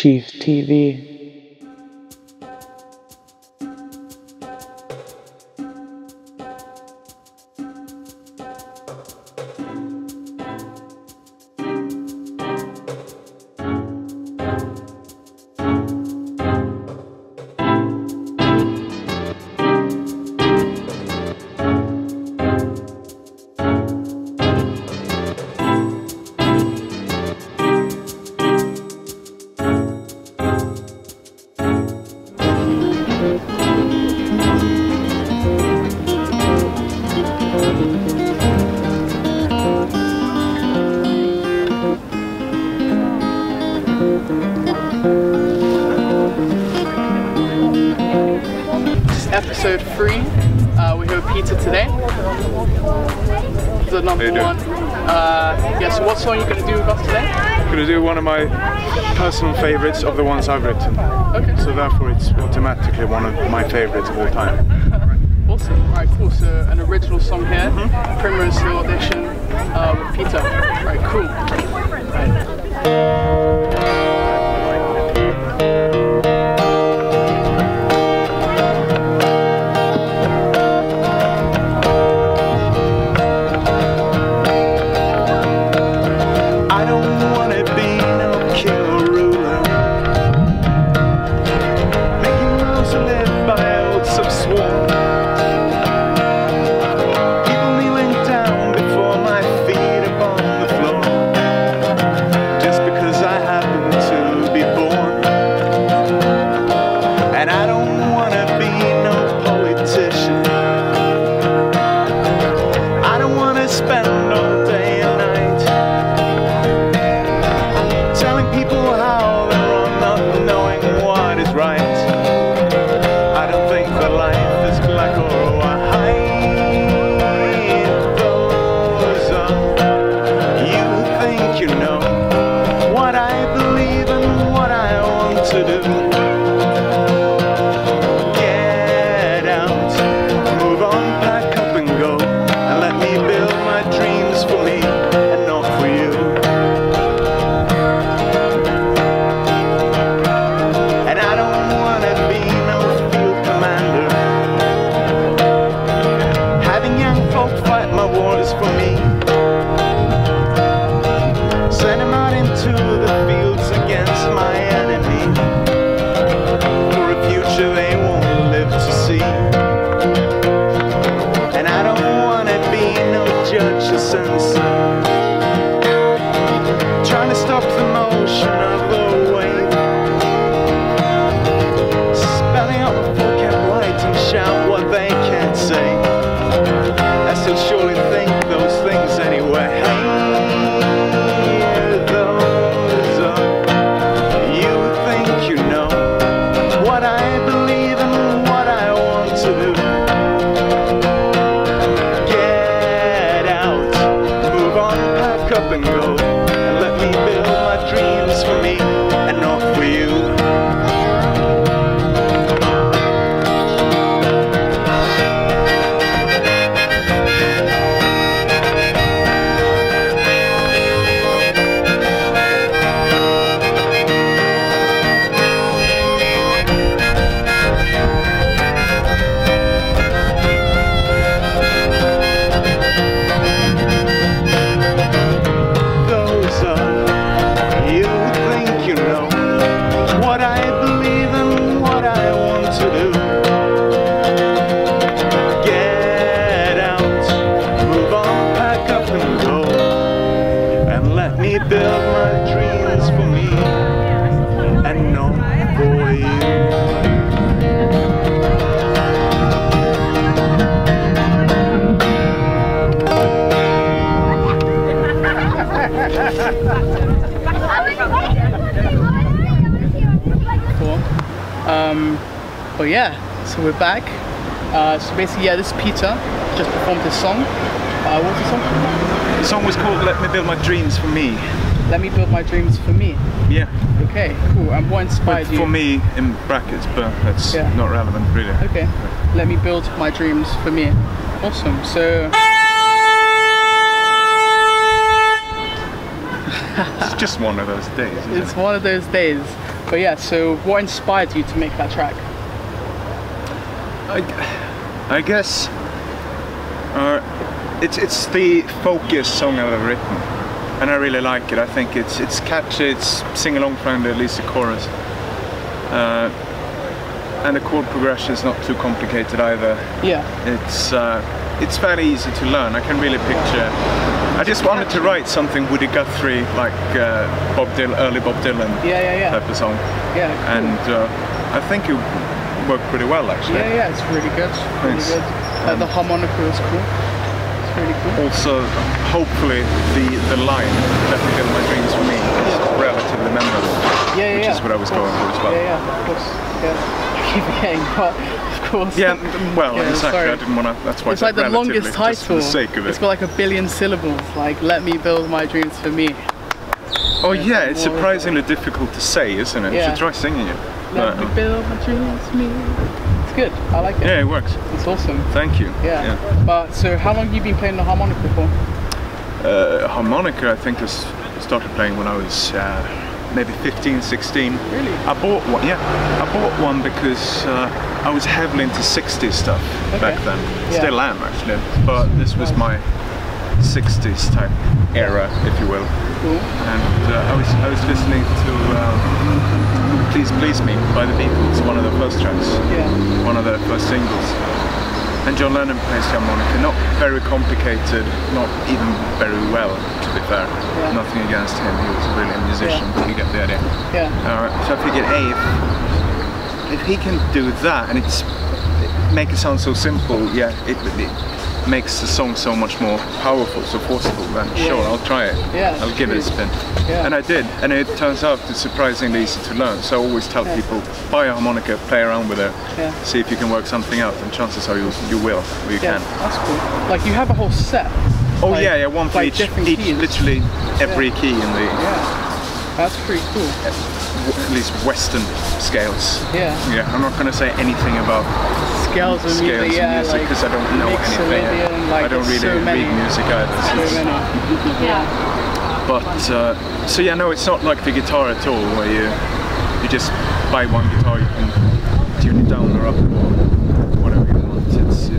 Chief TV. The number one. Uh, yeah, so what song are you going to do with us today? I'm going to do one of my personal favourites of the ones I've written. Okay. So therefore it's automatically one of my favourites of all time. awesome. Alright, cool. So an original song here, mm -hmm. Primrose Hill Audition uh, with Peter. Alright, cool. Um, but yeah, so we're back. Uh, so basically, yeah, this is Peter. Just performed his song. Uh, what's the song? The song was called Let Me Build My Dreams For Me. Let Me Build My Dreams For Me? Yeah. Okay, cool. And what inspired but you? For me, in brackets, but that's yeah. not relevant, really. Okay. Let Me Build My Dreams For Me. Awesome. So... it's just one of those days. It's it? one of those days. But yeah, so what inspired you to make that track? I, I guess uh, it's it's the folkiest song I've ever written, and I really like it. I think it's it's catchy. It's sing along friendly, at least the chorus. Uh, and the chord progression is not too complicated either. Yeah. It's uh, it's fairly easy to learn. I can really picture. I just wanted to write something Woody Guthrie like uh, Bob Dylan, early Bob Dylan Yeah, yeah, yeah. type of song, Yeah. cool. and uh, I think it worked pretty well actually. yeah, yeah, it's really good. Really good. Uh, the harmonica is cool. It's really cool. Also, hopefully, the the line "Let me build my dreams for me" is relatively memorable, Yeah, yeah, which yeah. is what I was going for as well. Yeah, yeah, of course. Yeah. I keep forgetting, but of course. Yeah, well, Yeah, exactly. sorry. I didn't want to. That's why It's I like the longest relatively, just for title. the sake of it. It's got like a billion syllables. Like, let me build my dreams for me. oh yeah, it's surprisingly difficult to say, isn't it? You Yeah. should try singing it. Let me uh, build my dreams me. It's good. I like it. yeah, it works. It's awesome. Thank you. Yeah. But so, how long have you been playing the harmonica for? Uh, harmonica, I think, I started playing when I was uh, maybe 15, 16. Really? I bought one. Yeah, I bought one because uh, I was heavily into 60s stuff back then. Yeah. Still am actually, but this was my 60s type era, if you will. Cool. And uh, I was I was listening to um, "Please Please Me" by the Beatles, one of the first tracks, Yeah. one of their first singles. And John Lennon plays the harmonica, not very complicated, not even very well, to be fair. Yeah. Nothing against him, he was a brilliant musician, Yeah. but you get the idea. Yeah. Alright, so I figured, hey, if, if he can do that and it's make it sound so simple, yeah, it, it makes the song so much more powerful, so forceful, then Yeah. sure, I'll try it. Yeah, I'll give it a spin. Yeah. And I did, and it turns out it's surprisingly easy to learn. So I always tell Yeah. people, buy a harmonica, play around with it, Yeah. see if you can work something out, and chances are you, you will, or you Yeah. can. That's cool. Like you have a whole set. Oh like- yeah, yeah, one for like each, each literally every key in the, Yeah. That's pretty cool. at least Western scales. Yeah. Yeah, I'm not going to say anything about Scales of scales music, yeah, of music like because I don't know anything. Mixolydian, like I don't really so many, read music either. So many. Yeah. But uh, so yeah, no, it's not like the guitar at all, where you you just buy one guitar, you can tune it down or up or whatever you want. It's uh,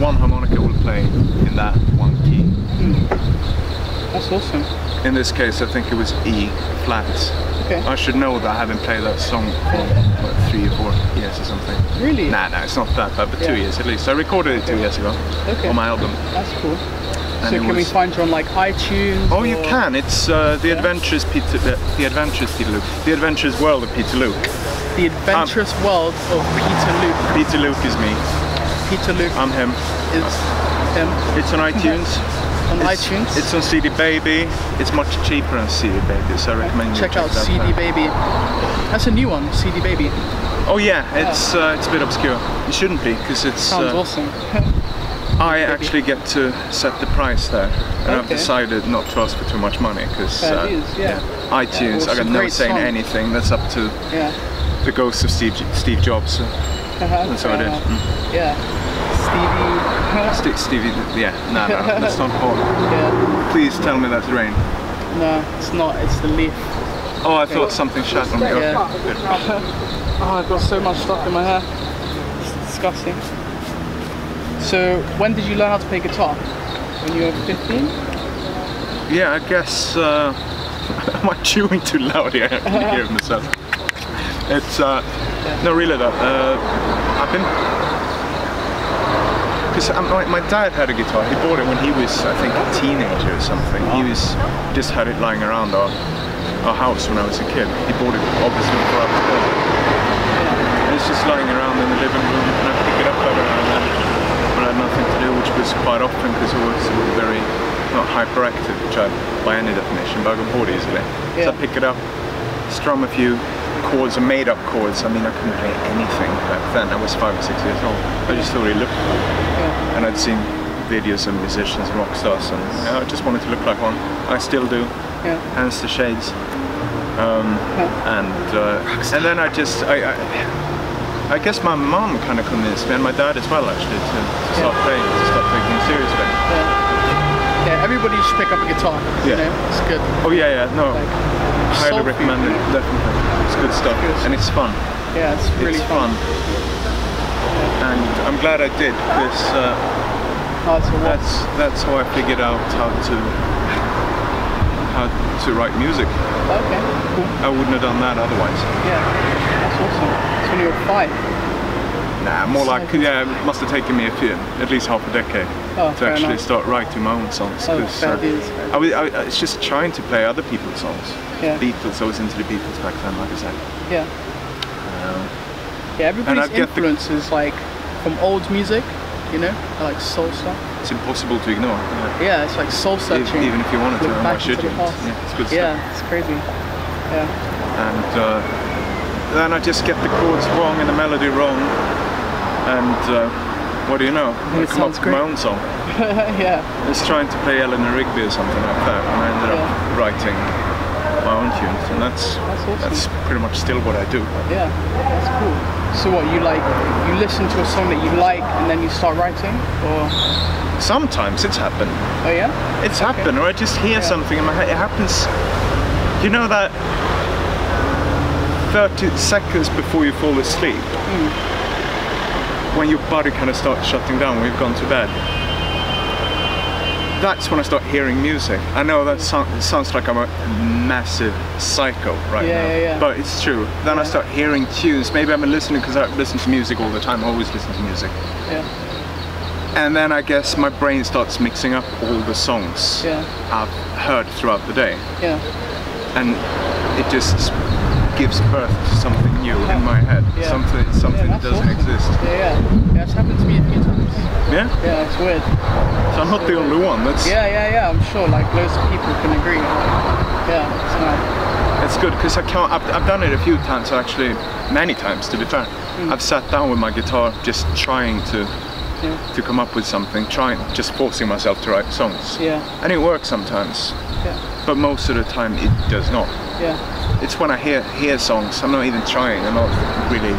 one harmonica will play in that one key. That's awesome. In this case, I think it was E flat. Okay. I should know that I haven't played that song for what, three or four years or something. Really? Nah, nah, it's not that bad, but two years at least. I recorded it two years ago Okay. on my album. That's cool. And so can we find you on like iTunes? Oh, you can. It's uh, the Yeah. Adventures Peter, uh, the Adventures Peter Luke, the Adventures World of Peter Luke. The Adventurous World of Peter Luke. Peter Luke is me. Peter Luke I'm him. is him It's on iTunes. On It's, iTunes. It's on CD Baby. It's much cheaper on CD Baby, so I recommend you check out CD. Baby. That's a new one, CD Baby. Oh yeah, it's uh, it's a bit obscure. It shouldn't be because it's. Sounds uh, awesome. I actually get to set the price there, and I've decided not to ask for too much money because dues, yeah. iTunes. Yeah, well, I got no saying anything. That's up to yeah. the ghost of Steve Steve Jobs. So Uh-huh, that's how I did. Mm. Yeah. Stevie. St- Stevie, yeah, no, no, that's not Paul. yeah. Please tell me that's rain. No, it's not. It's the leaf. Oh, I thought something shat on me. Yeah. Oh, I've got so much stuff in my hair. It's disgusting. So, when did you learn how to play guitar? When you were 15? Yeah, I guess. Uh, am I chewing too loud here? I can hear myself. It's uh, no, really though. Uh, I've been because um, my, my dad had a guitar. He bought it when he was, I think, a teenager or something. He was just had it lying around our our house when I was a kid. He bought it obviously for us. And it's just lying around in the living room, and I pick it up every now and then when I had nothing to do, which was quite often because I was very not hyperactive, which I, by any definition, but I got bored easily. So I pick it up, strum a few chords, or made up chords. I mean, I couldn't play anything back then. I was five or six years old. I just thought it looked cool. Yeah. And I'd seen videos of musicians and rock stars, and yeah, I just wanted to look like one. I still do. Yeah. Hence the shades. Um, and uh, and then I just I, I, I guess my mom kind of convinced me and my dad as well actually to, to start Yeah. playing to start taking it seriously. Yeah. Yeah, everybody should pick up a guitar. You Yeah. know, it's good. Oh yeah, yeah, no, Like, highly soul recommend it. Definitely, it's good stuff, Good. and it's fun. Yeah, it's really it's fun. And I'm glad I did because uh, it's a lot. that's that's how I figured out how to how to write music. Okay, cool. I wouldn't have done that otherwise. Yeah, that's awesome. It's when you were five. Nah, more like Exciting. yeah, it must have taken me a few, at least half a decade Oh, to actually enough. start writing my own songs. Oh, fair uh, fair I was, I, I was just trying to play other people's songs. Yeah. Beatles, I was into the Beatles back then, like I said. Yeah. Um, Yeah, everybody's influence is like from old music, you know, like soul stuff. it's impossible to ignore. Yeah. Yeah, it's like soul searching. Even if you wanted to, and why should into you? Yeah, it's good stuff. Yeah, it's crazy. Yeah. and uh, then I just get the chords wrong and the melody wrong, and uh, what do you know? I come up with my own song. yeah. I was trying to play Eleanor Rigby or something like that, and I ended up writing my own tunes, and that's That's awesome. that's pretty much still what I do. Yeah. That's cool. So what you like you listen to a song that you like and then you start writing? Or Sometimes it's happened. oh yeah? It's happened, or I just hear Yeah. something in my head. It happens. You know that 30 seconds before you fall asleep, Hmm. when your body kind of starts shutting down when you've gone to bed. That's when I start hearing music. I know that it sounds like I'm a massive psycho right Yeah, now, yeah, yeah. but it's true. Then I start hearing tunes. Maybe I'm listening because I listen to music all the time. I always listen to music. Yeah. And then I guess my brain starts mixing up all the songs Yeah. I've heard throughout the day. Yeah. and it just gives birth to something new in my head. Yeah. Something something yeah, that doesn't awesome. exist. Yeah, yeah. Yeah, it's happened to me a few times. Yeah? Yeah, it's weird. So I'm not the only one. That's Yeah, yeah, yeah. I'm sure like loads of people can agree. Yeah, it's nice. that's good because I can't I've, I've done it a few times actually many times to be fair. Mm. I've sat down with my guitar just trying to Yeah. to come up with something, trying just forcing myself to write songs. Yeah. And it works sometimes. Yeah. But most of the time it does not. Yeah. It's when I hear hear songs, I'm not even trying, I'm not really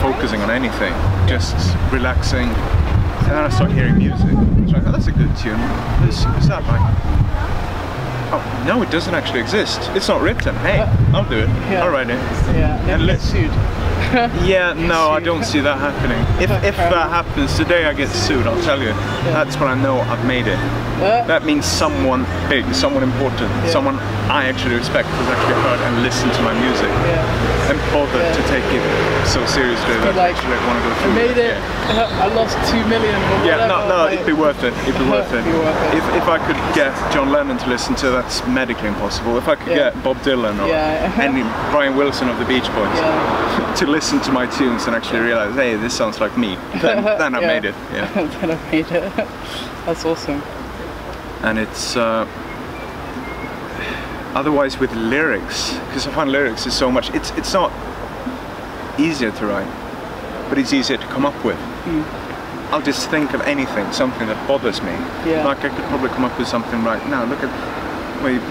focusing on anything, just relaxing. And then I start hearing music. Like, oh, that's a good tune. Who's that by? Oh, no, it doesn't actually exist. It's not written. Hey, I'll do it. Yeah. I'll write it. Yeah. And let's- sued. Yeah, no, I don't see that happening. If, if that happens, today I get sued, I'll tell you. That's when I know I've made it. Uh, That means someone big, someone important, Yeah. someone I actually respect has actually heard and listened to my music yeah. And bothered Yeah. to take it so seriously that like, I actually want to go through. I made it. I lost two million. Yeah, no, no, it'd be worth it. It'd be worth it. Be worth it. If, if I could get John Lennon to listen to, that's medically impossible. If I could Yeah. get Bob Dylan or Yeah. any Brian Wilson of the Beach Boys Yeah. to listen to my tunes and actually realize, hey, this sounds like me, then, then I've Yeah. made it. Yeah. then I made it. That's awesome. and it's uh, otherwise with lyrics because I find lyrics is so much it's it's not easier to write but it's easier to come up with. Hmm. I'll just think of anything something that bothers me. Yeah. like I could probably come up with something right now. Look at where you,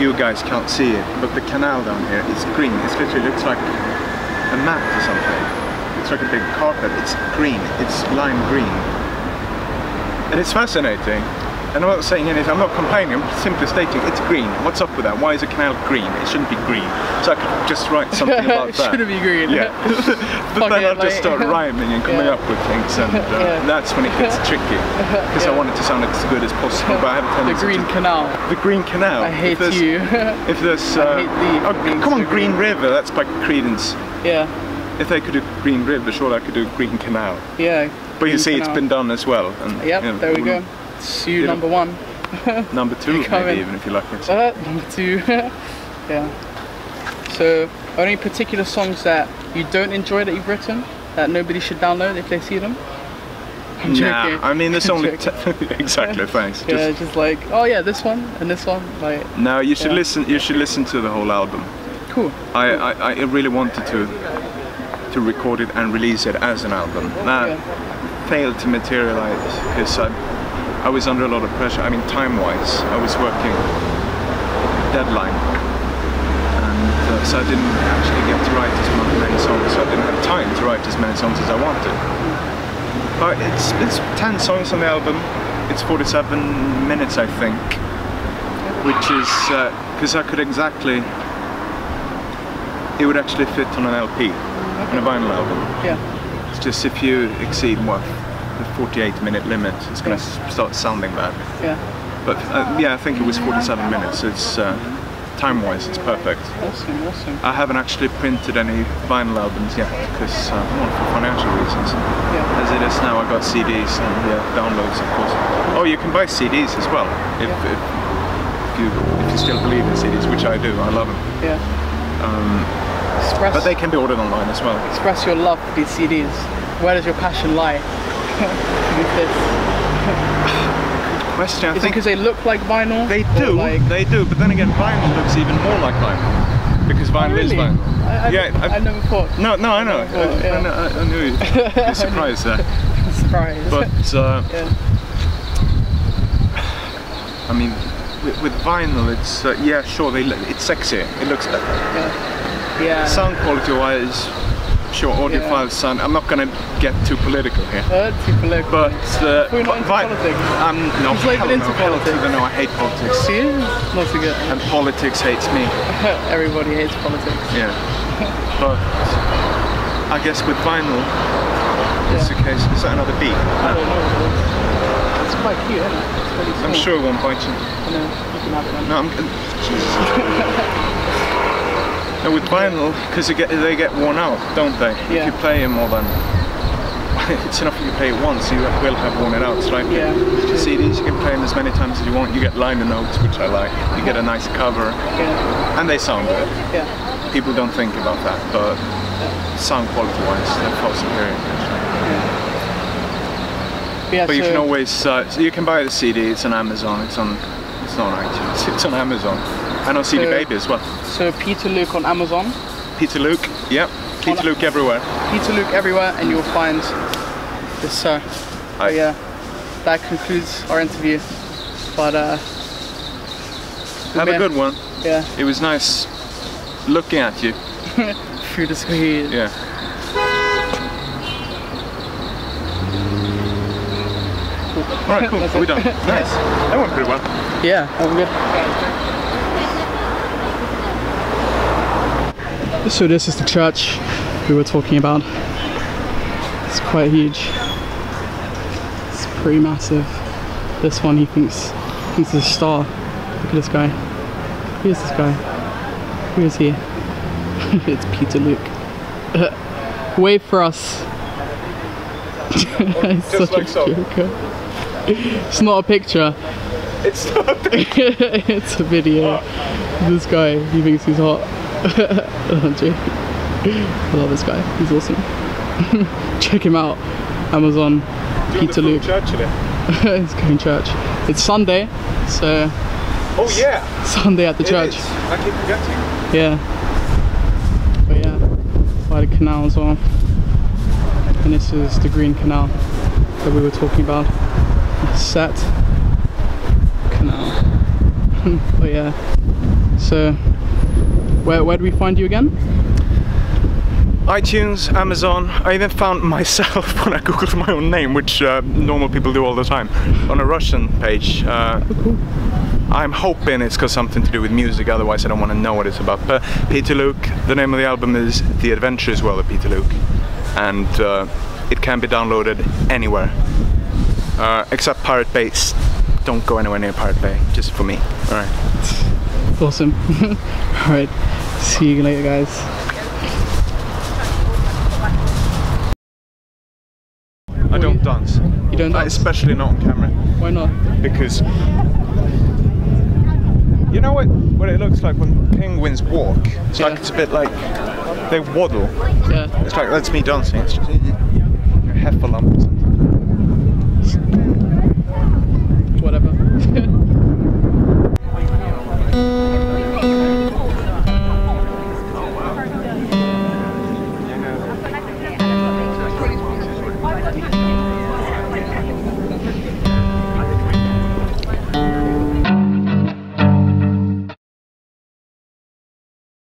you guys can't see it but the canal down here is green. It literally looks like a mat or something. It's like a big carpet. It's green. It's lime green. And it's fascinating. And I'm not saying anything, I'm not complaining, I'm simply stating it's green. What's up with that? Why is a canal green? It shouldn't be green. So I could just write something about it that. shouldn't be green. Yeah. but then I'll just start rhyming and coming Yeah. up with things, and uh, Yeah. that's when it gets tricky. Because I want it to sound as good as possible, but I have a tendency The Green to- Canal. The Green Canal. I hate if you. If there's, uh, oh, come on, Green. River. That's by Creedence. yeah. If they could do Green River, surely I could do Green Canal. Yeah. But you see, it's been done as well. And, Yep, you know, there we go. Sue you number one. Number two, maybe even if you like it. Uh, number two. yeah. So, are any particular songs that you don't enjoy that you've written that nobody should download if they see them? I'm Nah, joking. I mean, there's only exactly. Thanks. yeah, Just, just like oh yeah, this one and this one. Like no, you should yeah. listen. You should listen to the whole album. cool. I, I, I really wanted to to record it and release it as an album. That Yeah. failed to materialize because I, I was under a lot of pressure. I mean, time-wise, I was working deadline, and uh, so I didn't actually get to write as many songs. So I didn't have time to write as many songs as I wanted. But it's it's ten songs on the album. it's 47 minutes, I think, which is because I could exactly. It would actually fit on an LP, on a vinyl album. Yeah. It's just if you exceed what 48 minute limit, it's gonna start sounding bad. Yeah. But uh, yeah, I think it was 47 minutes. It's uh, time-wise, it's perfect. Awesome. Awesome. I haven't actually printed any vinyl albums yet because uh, well, for financial reasons. Yeah. As it is now, I got CDs and yeah, downloads, of course. Oh, you can buy CDs as well if, if, if you if you still believe in CDs, which I do. I love them. Yeah. express. But they can be ordered online as well. express your love for these CDs. Where does your passion lie? with this? Question. I Is it think because they look like vinyl? they do. Like, They do. But then again, vinyl looks even more like vinyl because vinyl is vinyl. I, I, Yeah, I, I- never thought. No, no, I know. I, Oh, yeah. I, know- I, I knew you'd be surprised there. Surprise. But uh, yeah. I mean, with, with vinyl, it's uh, yeah, sure, they look, it's sexy. It looks better. Yeah. Yeah. Sound quality wise, sure, audiophiles Yeah. sound. I'm not gonna get too political here, Uh, too political. but uh, We're not into politics. I'm not even hell into no, politics? no. I hate politics, See, not so good. and politics hates me. Everybody hates politics. Yeah, but I guess with vinyl, it's the case. Is that another beat? I don't know. It's quite cute. Isn't it? It's really I'm sure it won't bite you. Know, you can have it. No, I'm. no, with vinyl, because get, they get worn out, don't they? Yeah. If you play them more than. It's enough if you play it once, you will have worn it out slightly. Yeah. CDs, you can play them as many times as you want. You get liner notes, which I like. You get a nice cover, Yeah. and they sound good. Yeah. People don't think about that, but sound quality-wise, they're far superior. Yeah, But you so, can always, uh, so you can buy the CD. It's on Amazon. It's on, it's not on iTunes. It's on Amazon, and on CD So- Baby as well. so Peter Luke on Amazon, Peter Luke, yep. Peter On- Luke everywhere. Peter Luke everywhere, and you'll find this. Uh, Hi. but yeah, that concludes our interview. But uh, Have a good one. yeah, It was nice looking at you. through the screen. Yeah. All right, cool. Are we done? Nice. That went pretty well. Yeah, I'm good. So this is the church we were talking about. It's quite huge. It's pretty massive. This one he thinks he's a star. Look at this guy. Who is this guy? Who is he? it's Peter Luke. Wave for us. It's Just such a so. joker. It's not a picture. It's not. it's a video. This guy, he thinks he's hot. I'm. I love this guy. He's awesome. Check him out. Amazon. Peter Luke. Churchill. He's going to church. It's Sunday, so Oh yeah. Sunday at the it church. is. I keep forgetting. Yeah. But yeah, by the canal as well. And this is the green canal that we were talking about. Set canal. but yeah. So where where do we find you again? iTunes, Amazon. I even found myself when I googled my own name, which uh, normal people do all the time, on a Russian page. Uh, cool. I'm hoping it's got something to do with music, otherwise I don't want to know what it's about. But Peter Luke, the name of the album is The Adventures World of Peter Luke, and uh, it can be downloaded anywhere, uh, except Pirate Bay. Don't go anywhere near Pirate Bay, just for me. All right. Awesome. Alright. See you later guys. I don't dance, You don't dance? especially not on camera, Why not? because you know what what it looks like when penguins walk. It's like it's a bit like they waddle. Yeah. It's like that's me dancing. It's just your heffalump or something.